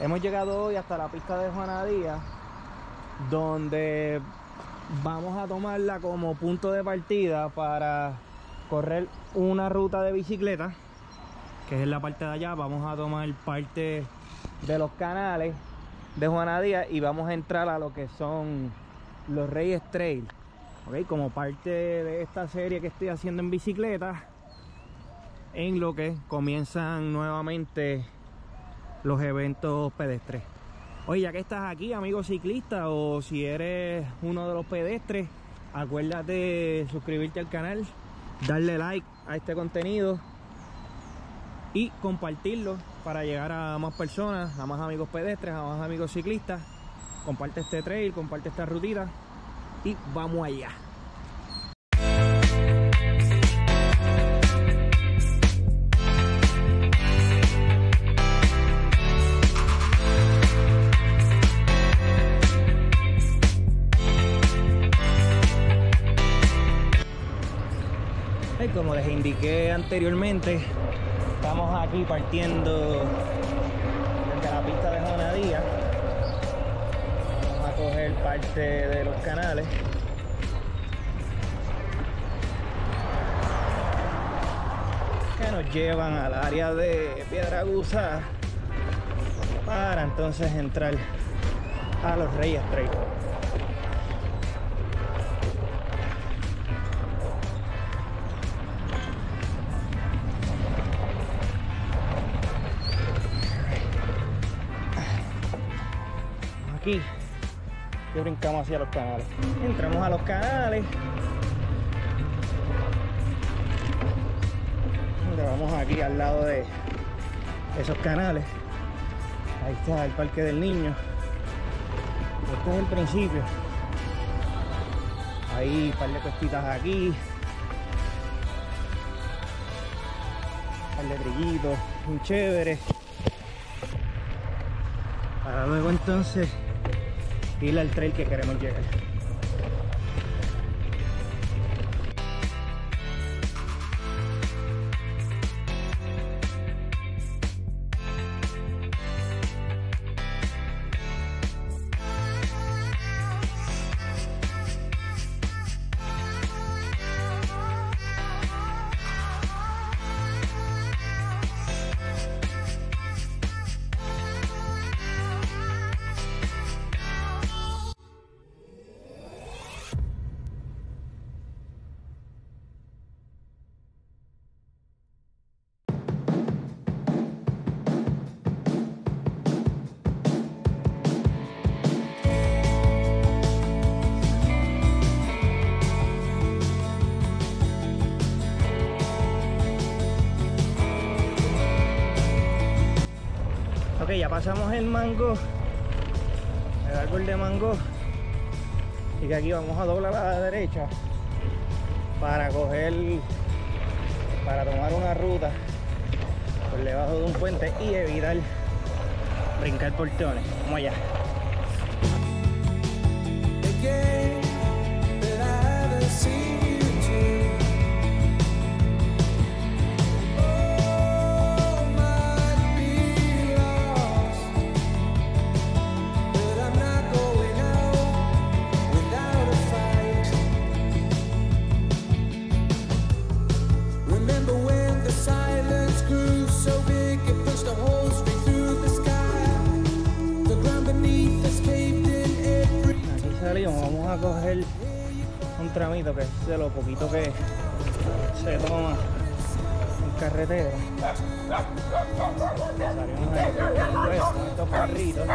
Hemos llegado hoy hasta la pista de Juana Díaz, donde vamos a tomarla como punto de partida para correr una ruta de bicicleta, que es la parte de allá. Vamos a tomar parte de los canales de Juana Díaz y vamos a entrar a lo que son los Reyes Trail. ¿ok? Como parte de esta serie que estoy haciendo en bicicleta, en lo que comienzan nuevamente los eventos pedestres. Oye, ya que estás aquí, amigo ciclista, o si eres uno de los pedestres, acuérdate de suscribirte al canal, darle like a este contenido y compartirlo para llegar a más personas, a más amigos pedestres, a más amigos ciclistas. Comparte este trail, comparte esta rutita y vamos allá. Indiqué anteriormente, estamos aquí partiendo desde la pista de Jonadía. Vamos a coger parte de los canales. Que nos llevan al área de Piedra Aguza para entonces entrar a los Reyes Trail. Aquí y brincamos hacia los canales. Entramos a los canales. Vamos aquí al lado de esos canales. Ahí está el parque del niño. Este es el principio. Ahí un par de costitas aquí. Un par de trillitos, muy chévere. Para luego entonces ir al trail que queremos llegar. Pasamos el mango, el árbol de mango, y que aquí vamos a doblar a la derecha para coger, para tomar una ruta por debajo de un puente y evitar brincar portones. Vamos allá. vamos a coger un tramito que es de lo poquito que se toma en carretera. Salimos ahí con estos perritos.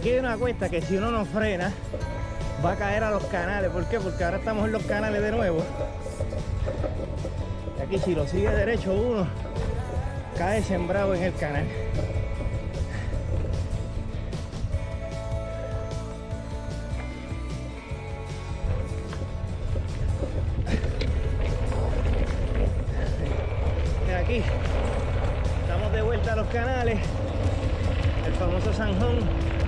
Aquí hay una cuesta que si uno no frena, va a caer a los canales. ¿Por qué? Porque ahora estamos en los canales de nuevo. Y aquí si lo sigue derecho uno, cae sembrado en el canal. Aquí estamos de vuelta a los canales, el famoso Sanjón.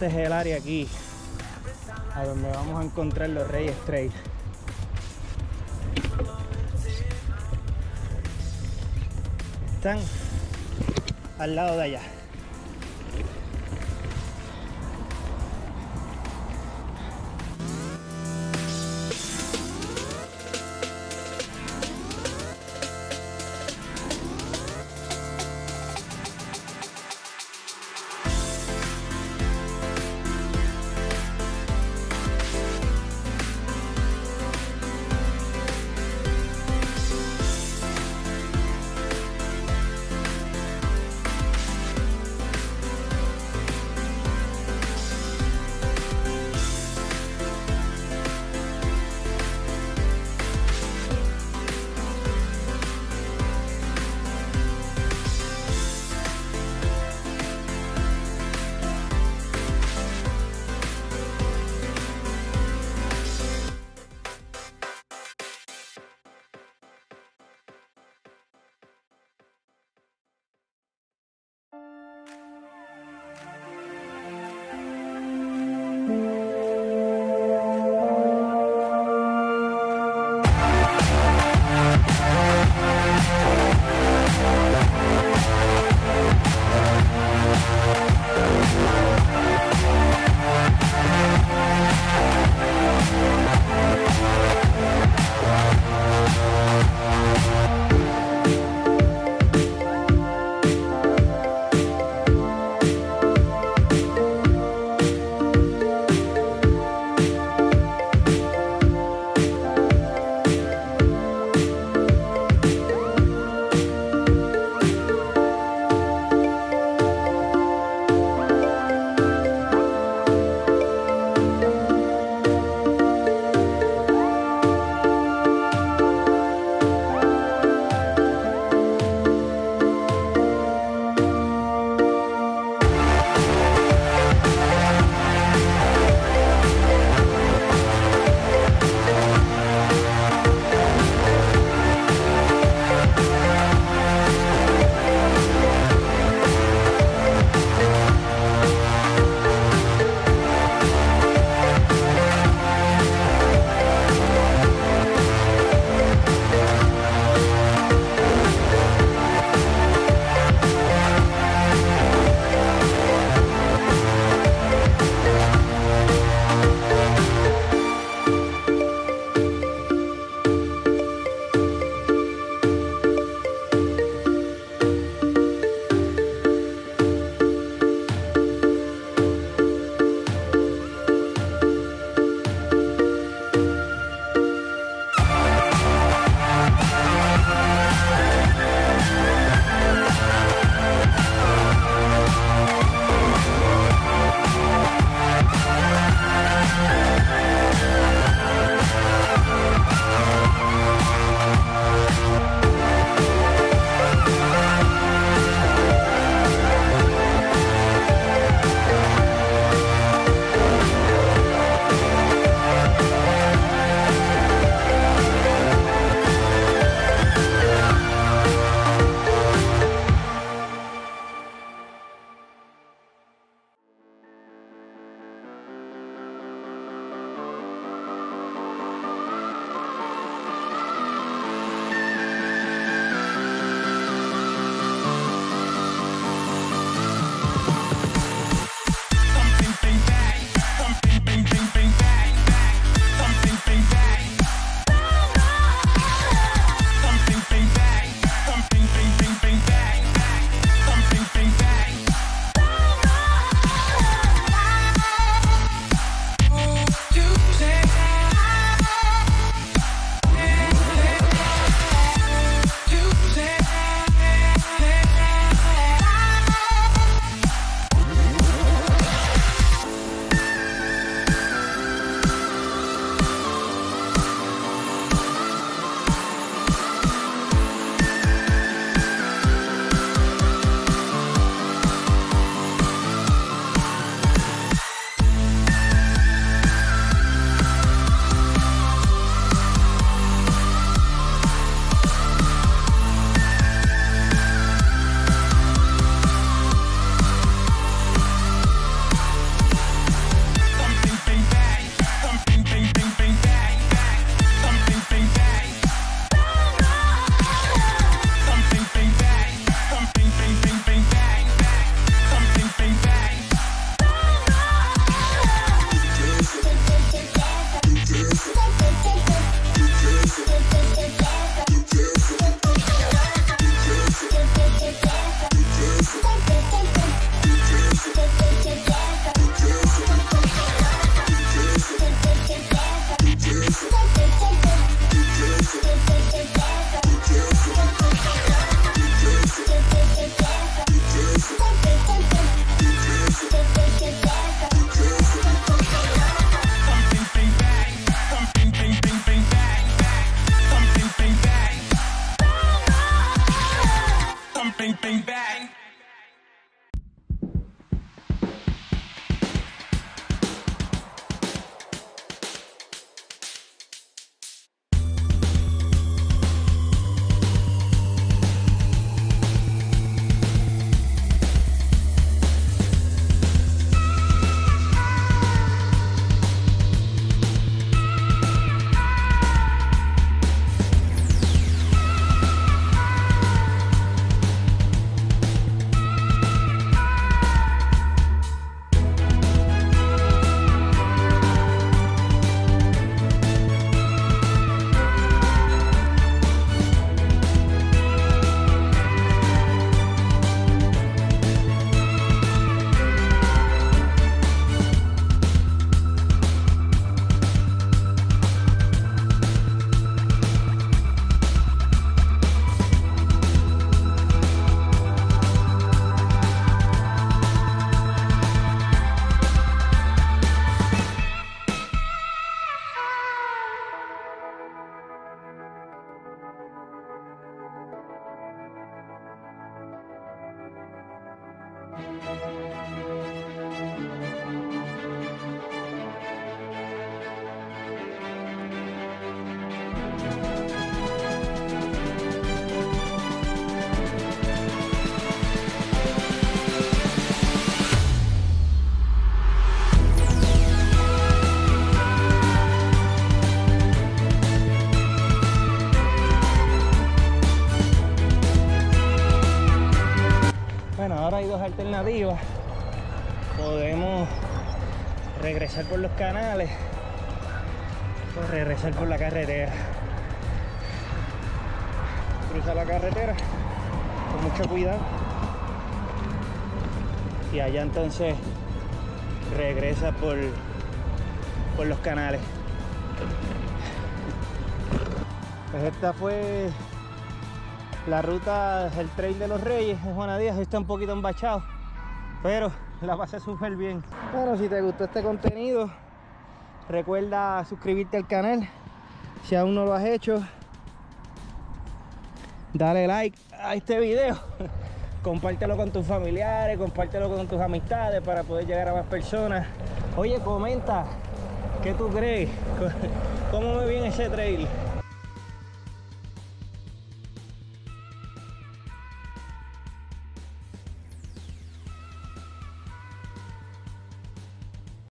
Este es el área aquí, a donde vamos a encontrar los Reyes Trail. Están al lado de allá. Podemos regresar por los canales o regresar por la carretera. Cruza la carretera con mucho cuidado. Y allá entonces regresa por, por los canales. Pues esta fue la ruta, el trail de los Reyes en Juana Díaz. Está un poquito embachado, pero la pasé súper bien. Bueno, si te gustó este contenido, recuerda suscribirte al canal. Si aún no lo has hecho, dale like a este video. Compártelo con tus familiares, compártelo con tus amistades para poder llegar a más personas. Oye, comenta, ¿qué tú crees? ¿Cómo me viene ese trail?